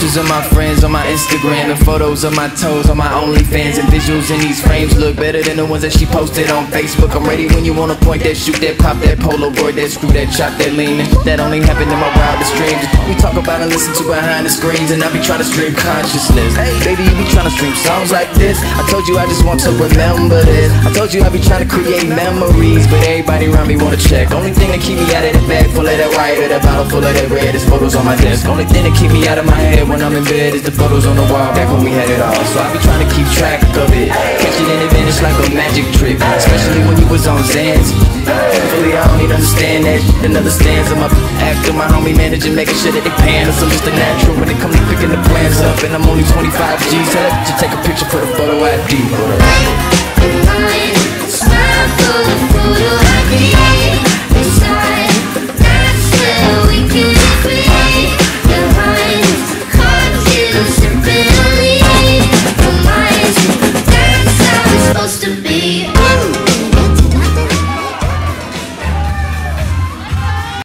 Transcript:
Pictures of my friends on my Instagram and photos of my toes on my OnlyFans and visuals in these frames look better than the ones that she posted on Facebook. I'm ready when you wanna point that, shoot that, pop that, Polaroid that, screw that, chop that, lean. That only happened in my wildest dreams. We talk about and listen to behind the screens, and I be trying to stream consciousness. Hey, baby, you be trying to stream songs like this. I told you I just want to remember this. I told you I be trying to create memories, but everybody around me wanna check. Only thing that keep me out of the bag full of that white or that bottle full of that red is photos on my desk. Only thing that keep me out of my head when I'm in bed is the photos on the wall back when we had it all. So I be trying to keep track of it, catch it in vanish like a magic trick, especially when you was on Zans. Hopefully I don't even understand that shit and understands I'm up after my homie manager making sure that they pan us. I'm just a natural when it comes to picking the plans up, and I'm only 25 G's. Tell that bitch to take a picture for the photo ID.